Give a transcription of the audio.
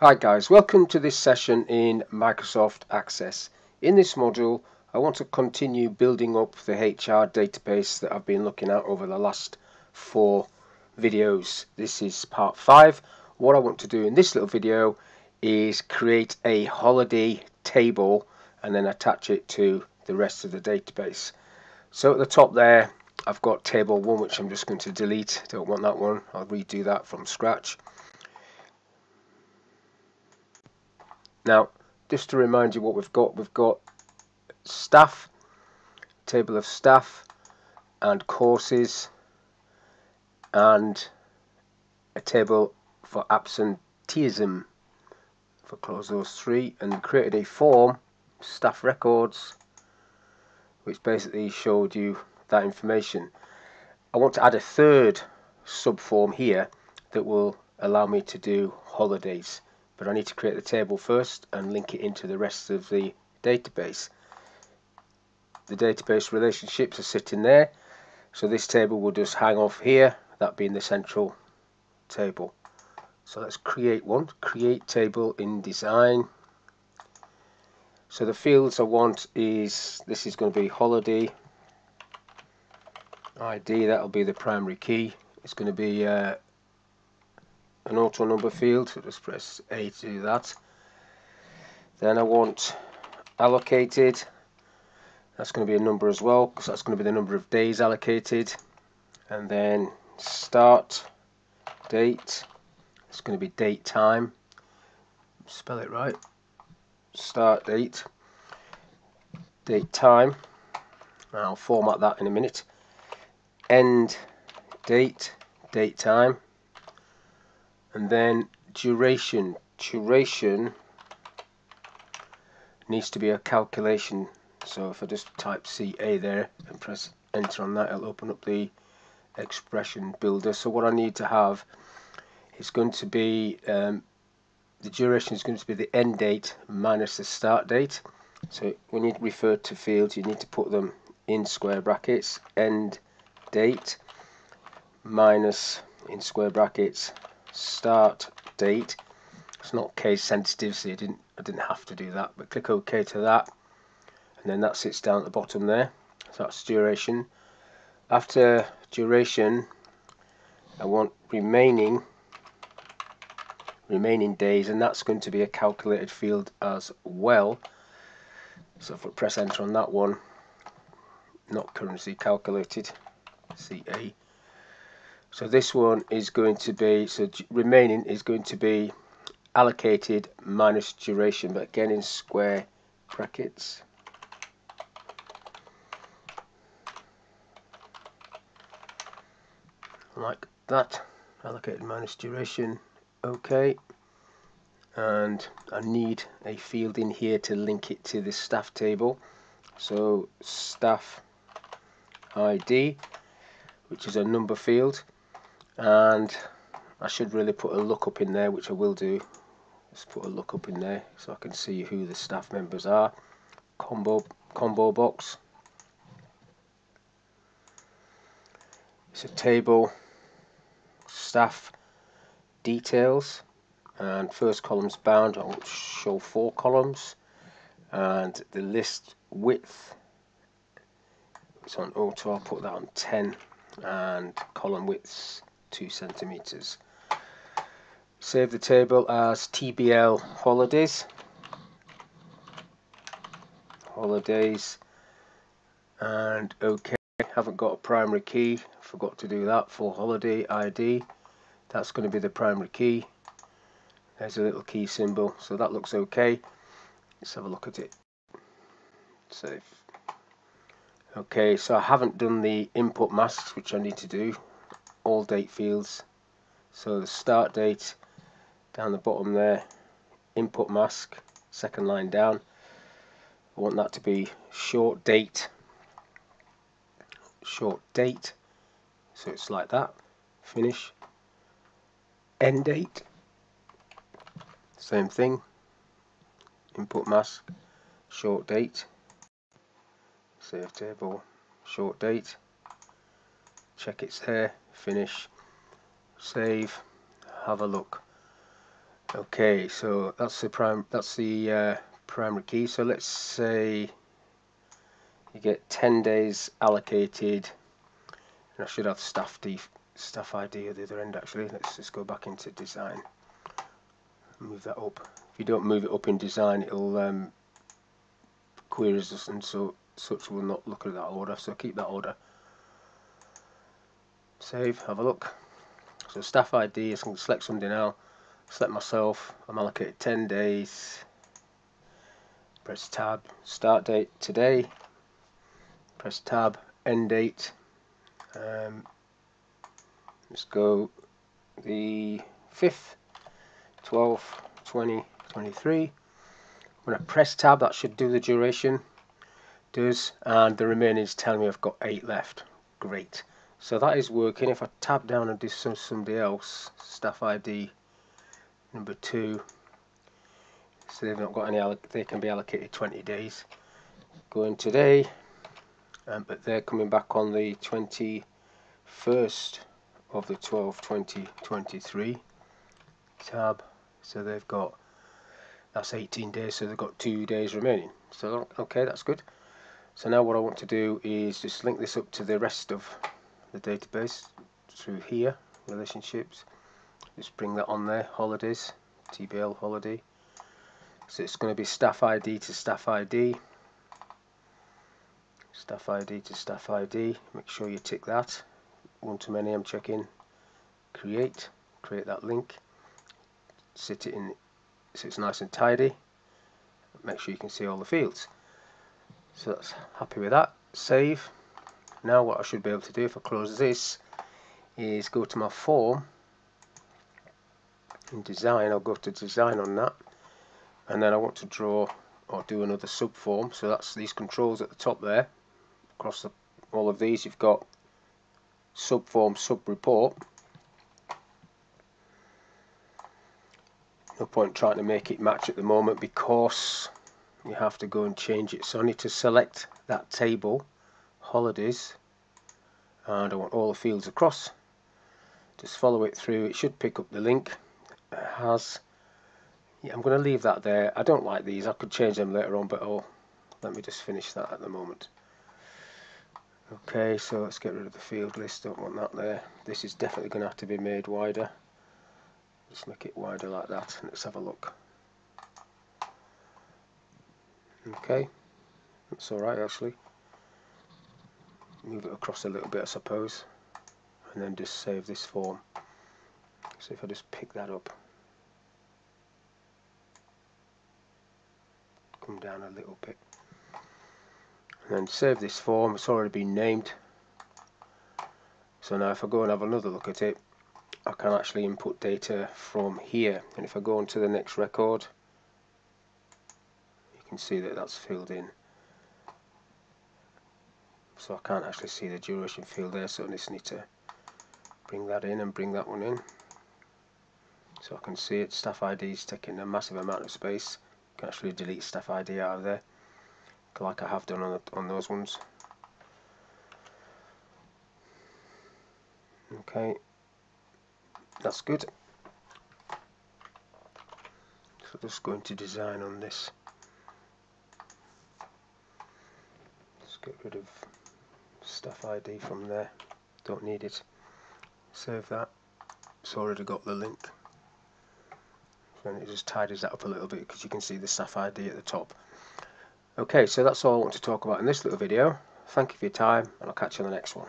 Hi guys, welcome to this session in Microsoft Access. In this module I want to continue building up the HR database that I've been looking at over the last four videos. This is part 5. What I want to do in this little video is create a holiday table and then attach it to the rest of the database. So at the top there I've got table 1 which I'm just going to delete, don't want that one, I'll redo that from scratch. Now, just to remind you what we've got, we've got staff, table of staff, and courses, and a table for absenteeism. For close those three, and created a form, staff records, which basically showed you that information. I want to add a third subform here that will allow me to do holidays but I need to create the table first and link it into the rest of the database. The database relationships are sitting there, so this table will just hang off here, that being the central table. So let's create one, create table in design. So the fields I want is, this is going to be holiday ID, that'll be the primary key. It's going to be uh, an auto number field so just press A to do that. Then I want allocated. That's going to be a number as well because that's going to be the number of days allocated. And then start date. It's going to be date time. Spell it right. Start date. Date time. I'll format that in a minute. End date. Date time and then duration. Duration needs to be a calculation. So if I just type CA there and press enter on that it'll open up the expression builder. So what I need to have is going to be um, the duration is going to be the end date minus the start date. So when you refer to fields you need to put them in square brackets. End date minus in square brackets start date. It's not case sensitive so you didn't I didn't have to do that but click OK to that and then that sits down at the bottom there. So that's duration. After duration I want remaining remaining days and that's going to be a calculated field as well. So if I press enter on that one not currency calculated CA so this one is going to be, so remaining is going to be allocated minus duration, but again in square brackets. Like that, allocated minus duration, okay. And I need a field in here to link it to the staff table. So staff ID, which is a number field and I should really put a lookup in there which I will do. Let's put a lookup in there so I can see who the staff members are. Combo combo box. It's a table. Staff details. And first column's bound. I'll show four columns. And the list width. It's on auto. I'll put that on 10 and column widths 2 centimeters. Save the table as TBL holidays. Holidays and OK. Haven't got a primary key. Forgot to do that for holiday ID. That's going to be the primary key. There's a little key symbol. So that looks OK. Let's have a look at it. Save. Okay, so I haven't done the input masks, which I need to do all date fields. So the start date down the bottom there input mask second line down. I want that to be short date. Short date. So it's like that. Finish. End date. Same thing. Input mask. Short date. Save table. Short date check it's there finish, save, have a look. okay so that's the prime that's the uh, primary key. So let's say you get 10 days allocated. And I should have staff def staff ID at the other end actually. Let's just go back into design. Move that up. If you don't move it up in design it'll um, queries and so such will not look at that order. So keep that order save have a look. So staff ID going to select something now. Select myself I'm allocated 10 days. Press tab start date today. Press tab end date. Um, let's go the 5th 12th 20 23 when I press tab that should do the duration. Does and the remaining is telling me I've got 8 left. Great so that is working. If I tab down and do some somebody else staff ID number 2 so they've not got any they can be allocated 20 days. Going today um, but they're coming back on the 21st of the 12 2023 tab. So they've got that's 18 days so they've got two days remaining. So okay that's good. So now what I want to do is just link this up to the rest of the database through here relationships. Just bring that on there holidays TBL holiday. So it's going to be staff ID to staff ID staff ID to staff ID make sure you tick that. One to many I'm checking. Create create that link. Sit it in so it's nice and tidy. Make sure you can see all the fields. So that's happy with that. Save now what I should be able to do if I close this is go to my form in design. I'll go to design on that. And then I want to draw or do another subform. So that's these controls at the top there. Across the, all of these you've got subform sub-report. No point trying to make it match at the moment because you have to go and change it. So I need to select that table holidays and I want all the fields across. Just follow it through. It should pick up the link. It has. Yeah, I'm going to leave that there. I don't like these. I could change them later on but oh let me just finish that at the moment. Okay so let's get rid of the field list. Don't want that there. This is definitely going to have to be made wider. Let's make it wider like that let's have a look. Okay that's alright actually move it across a little bit I suppose and then just save this form. So if I just pick that up come down a little bit and then save this form. It's already been named. So now if I go and have another look at it I can actually input data from here. And if I go on to the next record you can see that that's filled in so I can't actually see the duration field there so I just need to bring that in and bring that one in. So I can see it staff ID is taking a massive amount of space. You can actually delete staff ID out of there like I have done on, the, on those ones. Okay that's good. So just going to design on this. Let's get rid of staff ID from there. Don't need it. Save that. It's already got the link. And it just tidies that up a little bit because you can see the staff ID at the top. Okay so that's all I want to talk about in this little video. Thank you for your time and I'll catch you on the next one